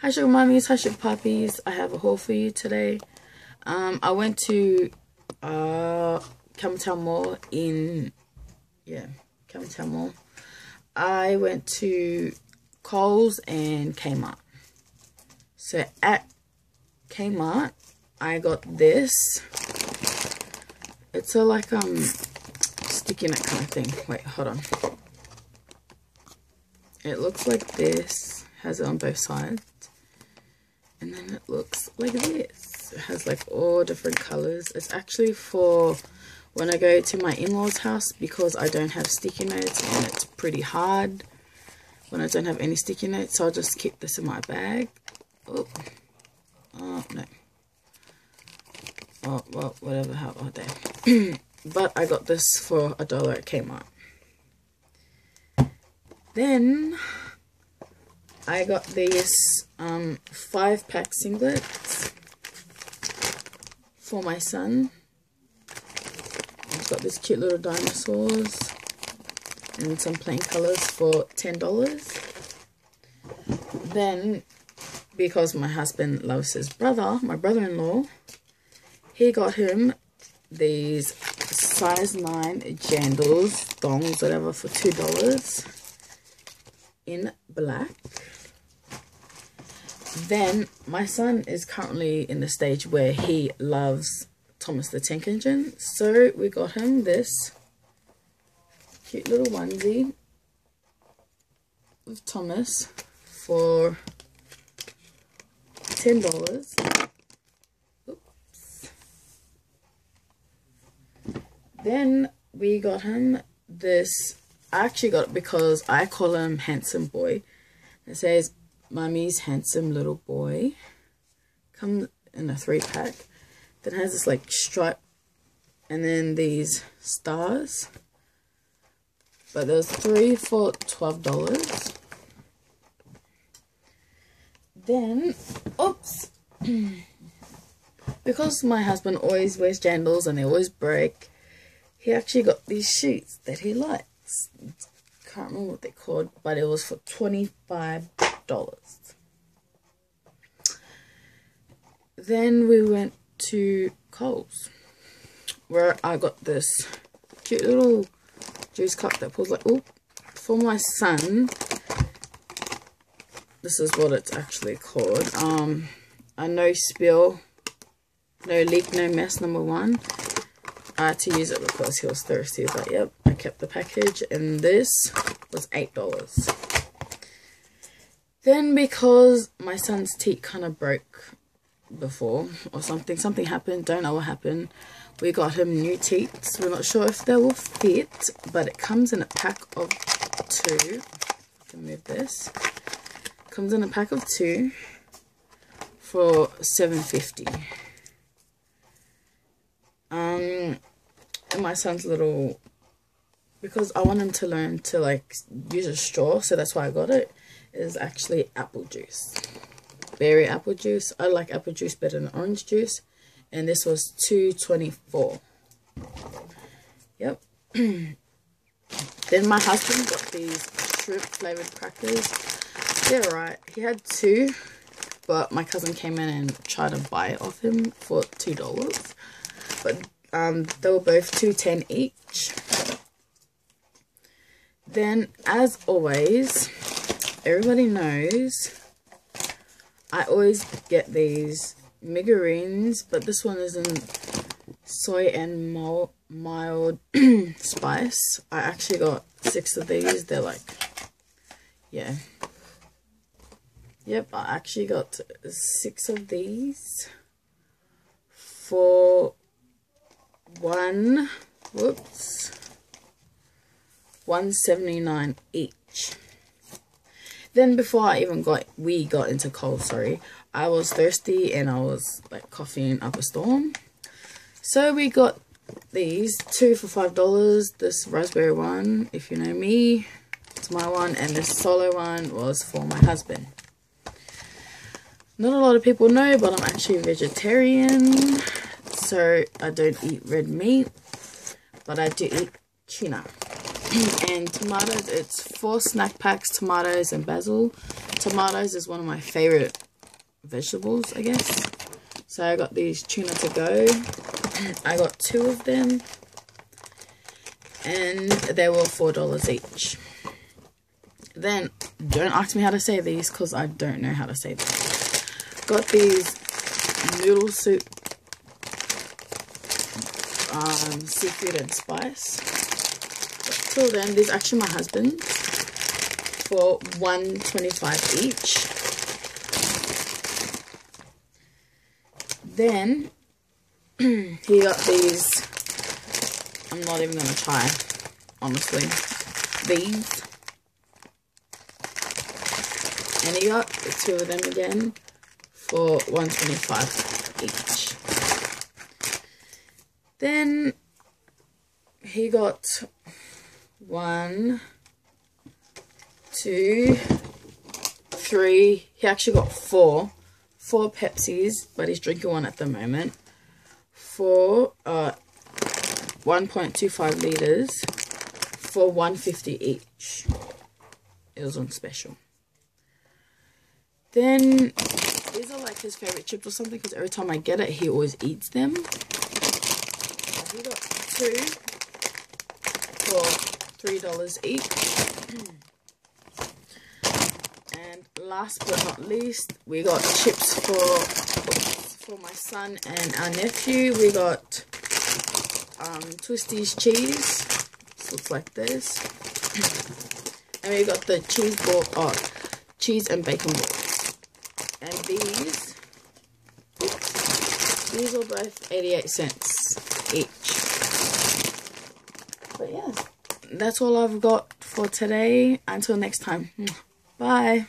Hi sugar mummies, hi sugar puppies. I have a haul for you today. Um, I went to uh, Mall in, yeah, Campbelltown Mall. I went to Coles and Kmart. So at Kmart, I got this. It's a like um sticky note kind of thing. Wait, hold on. It looks like this. Has it on both sides like this it has like all different colors. It's actually for when I go to my in-laws house because I don't have sticky notes and it's pretty hard when I don't have any sticky notes so I'll just keep this in my bag. Oh, oh no. Oh well whatever how are they but I got this for a dollar at Kmart. Then I got these um, five pack singlets for my son. I've got these cute little dinosaurs and some plain colors for $10. Then, because my husband loves his brother, my brother-in-law, he got him these size 9 jandals, thongs, whatever, for $2 in black. Then my son is currently in the stage where he loves Thomas the Tank Engine. So we got him this cute little onesie with Thomas for $10. Oops. Then we got him this. I actually got it because I call him Handsome Boy. It says Mummy's Handsome Little Boy. Come in a three pack. That has this like stripe and then these stars. But there's three for $12. Then, oops. because my husband always wears jandals and they always break, he actually got these sheets that he likes. Can't remember what they're called, but it was for 25 dollars. Then we went to Coles where I got this cute little juice cup that pulls like oh for my son. This is what it's actually called. Um a no spill no leak no mess number one. I had to use it because he was thirsty. But yep I kept the package and this was eight dollars then because my son's teeth kind of broke before or something, something happened, don't know what happened. We got him new teeth. We're not sure if they will fit, but it comes in a pack of two. I can move this. Comes in a pack of two for seven fifty. Um, and my son's little because I want him to learn to like use a straw, so that's why I got it is actually apple juice. Berry apple juice. I like apple juice better than orange juice. And this was two twenty four. Yep. then my husband got these shrimp flavored crackers. They're right. He had two, but my cousin came in and tried to buy it off him for two dollars. But um, they were both two ten each. Then, as always, everybody knows I always get these mi gorengs, but this one is in soy and mild, mild spice. I actually got six of these. They're like, yeah. Yep, I actually got six of these for one, whoops, 179 each. Then before I even got, we got into Coles, sorry, I was thirsty and I was like coughing up a storm. So we got these, two for $5. This raspberry one, if you know me, it's my one. And this solo one was for my husband. Not a lot of people know, but I'm actually vegetarian. So I don't eat red meat, but I do eat tuna. And tomatoes it's four snack packs tomatoes and basil tomatoes is one of my favorite vegetables, I guess. So I got these tuna to go. I got two of them. And they were $4 each. Then, don't ask me how to say these because I don't know how to say them. Got these noodle soup um, seafood and spice. Of them. These actually my husband's for 125 each. Then he got these. I'm not even gonna try, honestly. These. And he got two of them again for 125 each. Then he got one, two, three. He actually got four. Four Pepsis, but he's drinking one at the moment. Four, uh, 1.25 litres for 150 each. It was on special. Then, these are like his favourite chips or something because every time I get it, he always eats them. He got two for $3 each. And last but not least, we got chips for for my son and our nephew. We got um, Twisties cheese. This looks like this. and we got the cheese ball, oh, cheese and bacon balls. And these, these are both 88 cents each. But yeah, that's all I've got for today. Until next time. Bye.